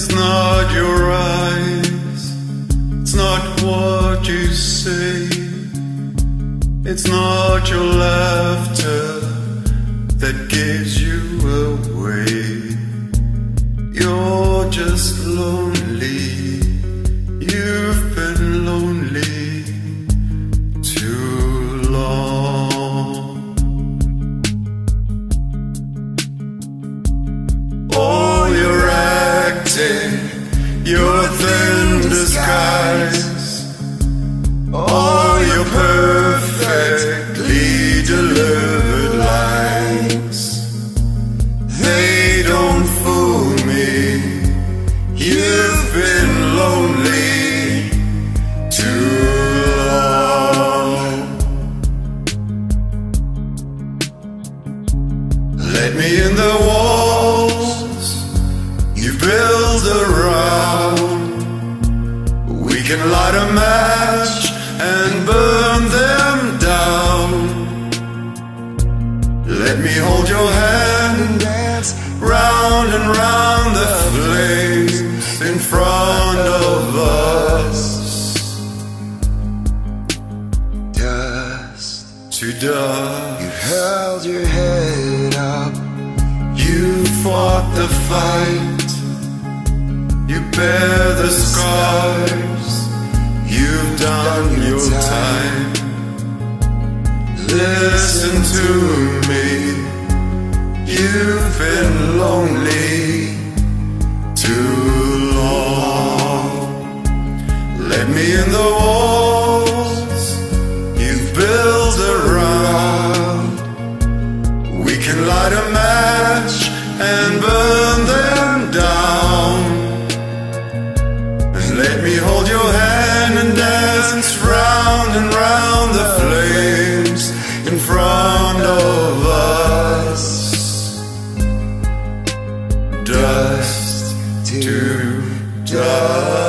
It's not your eyes, it's not what you say, it's not your laughter your thin disguise. All your perfectly delivered lines. They don't fool me. You've been lonely too long. Let me in the you build around. We can light a match and burn them down. Let me hold your hand and dance round and round the flames in front of us. Dust. To dust. You held your head up. You fought the fight. You bear the scars. You've done your time. Listen to me. You've been lonely Dust to dust.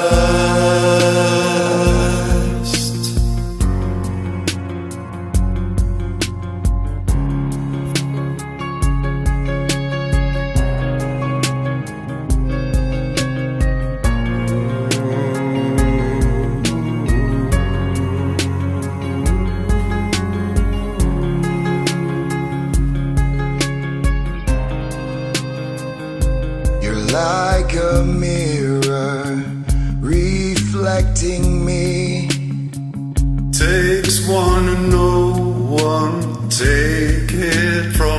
Like a mirror reflecting me. Takes one to know one, take it from